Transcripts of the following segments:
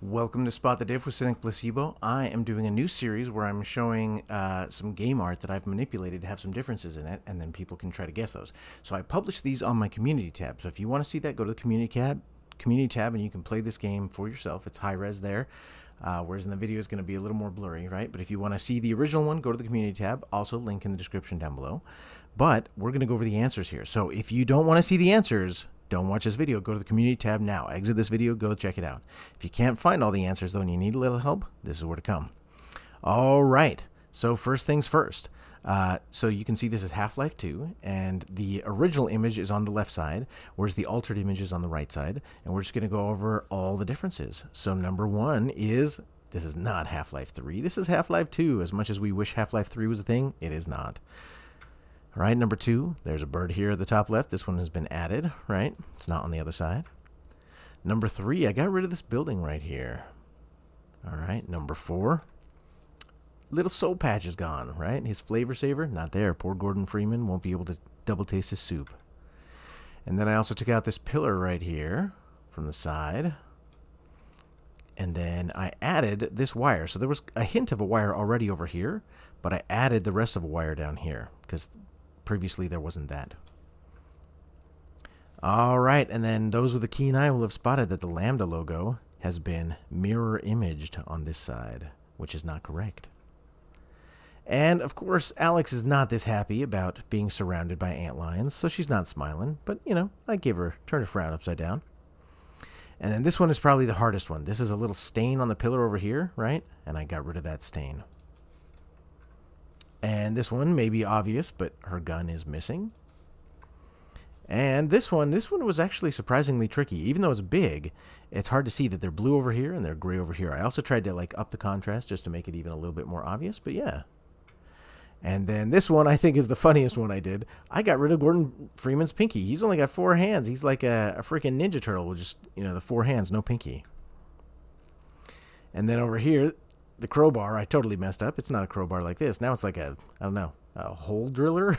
Welcome to Spot the Diff with Cynic Placebo. I am doing a new series where I'm showing uh, some game art that I've manipulated to have some differences in it, and then people can try to guess those. So I publish these on my community tab. So if you want to see that, go to the community tab, community tab, and you can play this game for yourself. It's high res there. Uh, whereas in the video is going to be a little more blurry, right? But if you want to see the original one, go to the community tab. Also, link in the description down below. But we're going to go over the answers here. So if you don't want to see the answers, don't watch this video. Go to the community tab now. Exit this video, go check it out. If you can't find all the answers though and you need a little help, this is where to come. All right. So first things first. Uh, so you can see this is Half-Life 2, and the original image is on the left side, whereas the altered image is on the right side, and we're just going to go over all the differences. So number one is, this is not Half-Life 3, this is Half-Life 2. As much as we wish Half-Life 3 was a thing, it is not. All right, number two, there's a bird here at the top left. This one has been added, right? It's not on the other side. Number three, I got rid of this building right here. All right, number four, little soul patch is gone, right? His flavor saver, not there. Poor Gordon Freeman won't be able to double taste his soup. And then I also took out this pillar right here from the side. And then I added this wire. So there was a hint of a wire already over here, but I added the rest of a wire down here because previously there wasn't that. All right, and then those with a keen eye will have spotted that the Lambda logo has been mirror imaged on this side, which is not correct. And of course, Alyx is not this happy about being surrounded by antlions, so she's not smiling. But, you know, I give her, turn her frown upside down. And then this one is probably the hardest one. This is a little stain on the pillar over here, right? And I got rid of that stain. And this one may be obvious, but her gun is missing. And this one, this one was actually surprisingly tricky. Even though it's big, it's hard to see that they're blue over here and they're gray over here. I also tried to like up the contrast just to make it even a little bit more obvious, but yeah. And then this one I think is the funniest one I did. I got rid of Gordon Freeman's pinky. He's only got four hands. He's like a, a freaking Ninja Turtle with just, you know, the four hands, no pinky. And then over here, the crowbar, I totally messed up. It's not a crowbar like this. Now it's like a, I don't know, a hole driller.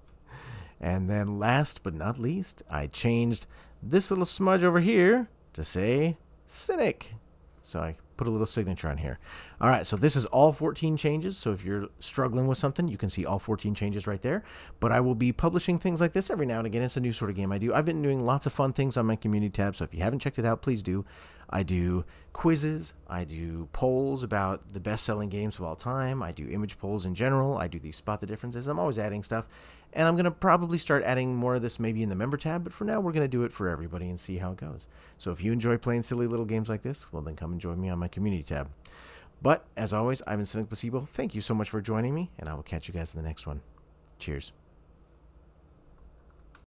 and then last but not least, I changed this little smudge over here to say Cynic. So I put a little signature on here. All right, so this is all 14 changes. So if you're struggling with something, you can see all 14 changes right there. But I will be publishing things like this every now and again. It's a new sort of game I do. I've been doing lots of fun things on my community tab. So if you haven't checked it out, please do. I do quizzes. I do polls about the best-selling games of all time. I do image polls in general. I do these spot the differences. I'm always adding stuff. And I'm going to probably start adding more of this maybe in the member tab, but for now we're going to do it for everybody and see how it goes. So if you enjoy playing silly little games like this, well then come and join me on my community tab. But as always, I've been Cynic Placebo. Thank you so much for joining me, and I will catch you guys in the next one. Cheers.